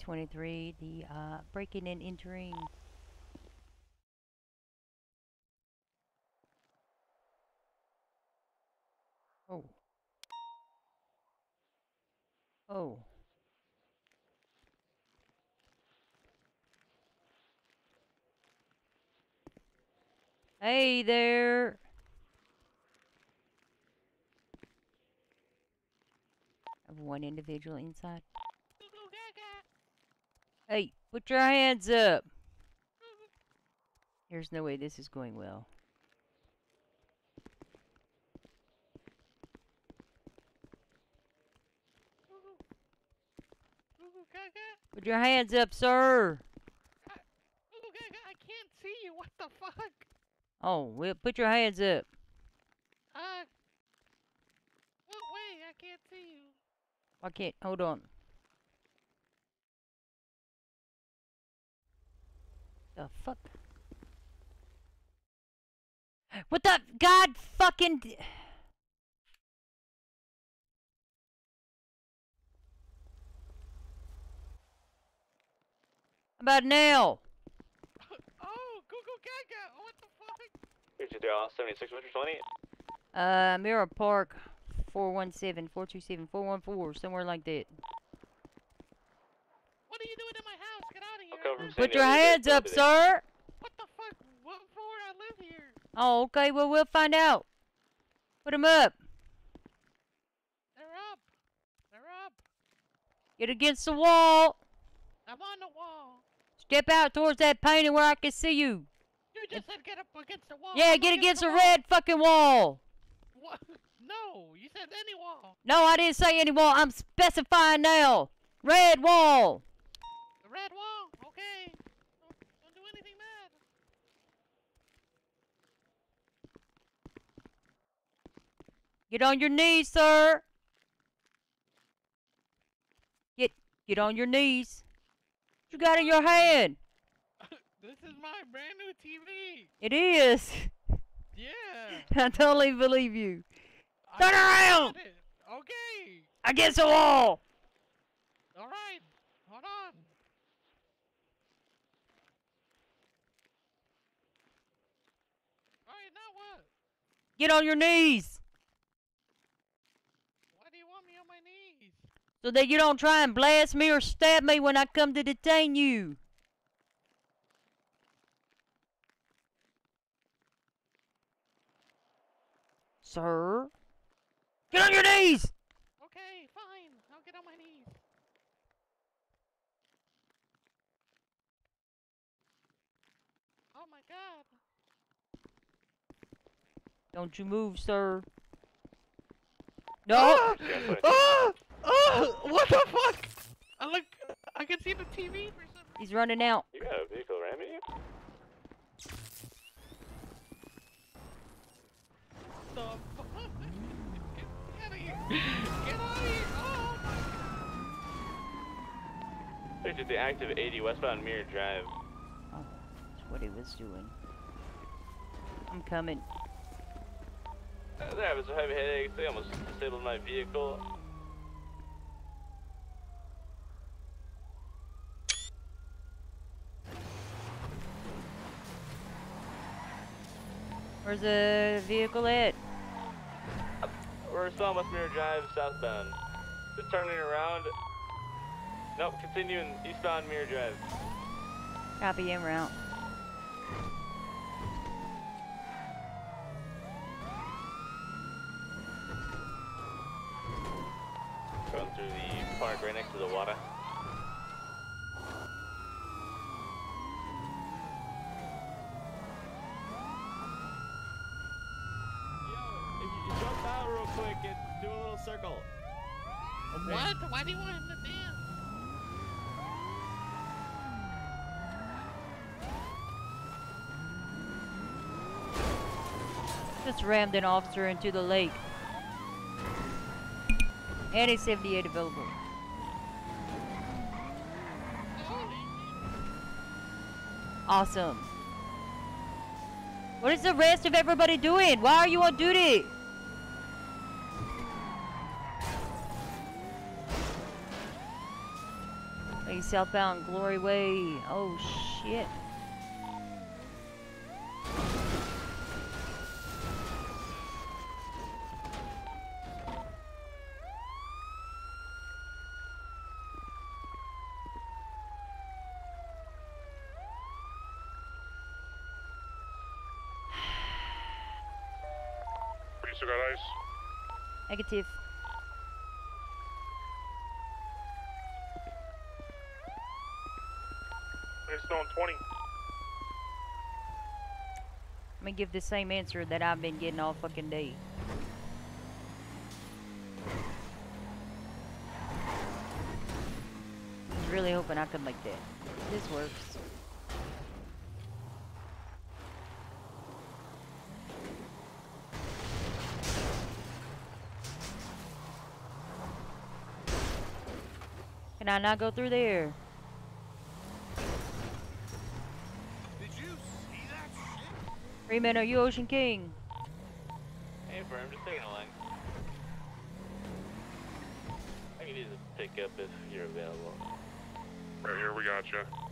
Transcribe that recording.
23, the uh, breaking and entering. Oh. Oh. Hey there. One individual inside. Hey, put your hands up. There's no way this is going well. Put your hands up, sir. I can't see you. What the fuck? Oh, well, put your hands up. Uh. What way? I can't see you. I can't. Hold on. The fuck? What the? God fucking. d- How About now. Oh, Google Gaga. What the fuck? Here's your dial, 76 Metro 20. Uh, Mirror Park, 417, 427, 414, somewhere like that. What are you doing Put your hands up, sir. What the fuck? What for? I live here. Oh, okay. Well, we'll find out. Put 'em up. They're up. They're up. Get against the wall. I'm on the wall. Step out towards that painting where I can see you. You just said get up against the wall. Yeah, I'm get against the wall. red fucking wall. What? No, you said any wall. No, I didn't say any wall. I'm specifying now. Red wall. The red wall. Okay. Don't, don't do anything bad. Get on your knees, sir. Get get on your knees. What you got in your hand? This is my brand new TV. It is. Yeah. I totally believe you. I Turn around! Okay. Against the wall. All right. Hold on. All right. Now what? Get on your knees. Why do you want me on my knees? So that you don't try and blast me or stab me when I come to detain you. Sir? Get on your knees! Okay. Fine. I'll get on my knees. Oh my God. Don't you move, sir. No! Ah! Ah! What the fuck? I look. I can see the TV for some reason. He's running out. You got a vehicle ramming you? The fuck? Get out of here! Get out of here! Oh my Picture the active 80 westbound Mirror Drive. Oh, that's what he was doing. I'm coming. Uh, they're having some heavy headaches. They almost disabled my vehicle. Where's the vehicle at? We're still on West Mirror Drive, southbound. Just turning around. Nope, continuing eastbound Mirror Drive. Copy en route. Going through the park right next to the water. Yo, if you jump out real quick and do a little circle. What? Why do you want him to dance? Just rammed an officer into the lake. And a 78 available. Awesome. What is the rest of everybody doing? Why are you on duty? Hey, southbound Glory Way. Oh shit. You still got? Negative. On 20. Let me give the same answer that I've been getting all fucking day. I was really hoping I could like that. This works. Can I not go through there? Did you see that shit? Freeman, are you Ocean King? Hey, firm, just taking a line. I can use a pickup if you're available. Right here, we got you.